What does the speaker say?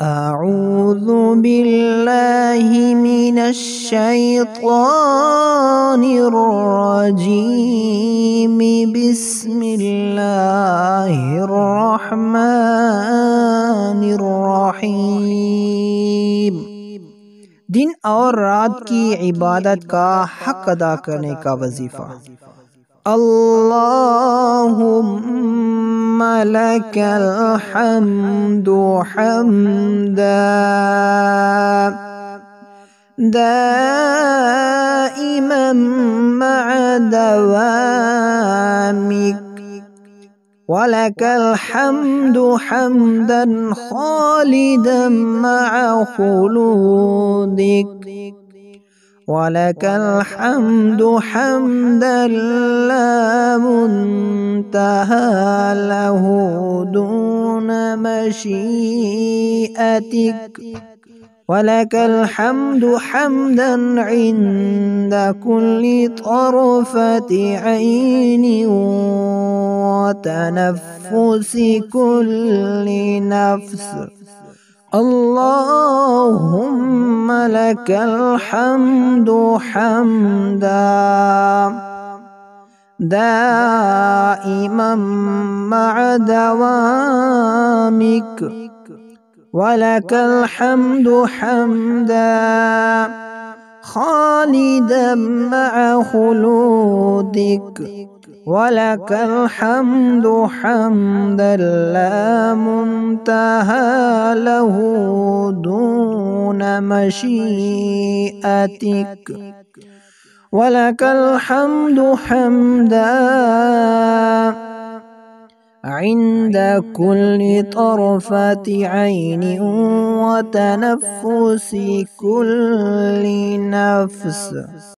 أعوذ بالله من الشيطان الرجيم بسم الله الرحمن الرحيم दिन और रात की इबादत का हक अदा करने का वजीफा اللهم لك الحمد حمدا. دائما مع دوامك. ولك الحمد حمدا خالدا مع خلودك. ولك الحمد حمدا لا منتهى له دون مشيئتك. ولك الحمد حمدا عند كل طرفة عين وتنفس كل نفس. اللهم لك الحمد حمدا دائما مع دوامك ولك الحمد حمدا. خالدا مع خلودك. ولك الحمد حمدا لا منتهى له دون مشيئتك. ولك الحمد حمدا عند كل طرفة عين وتنفس كل نفس.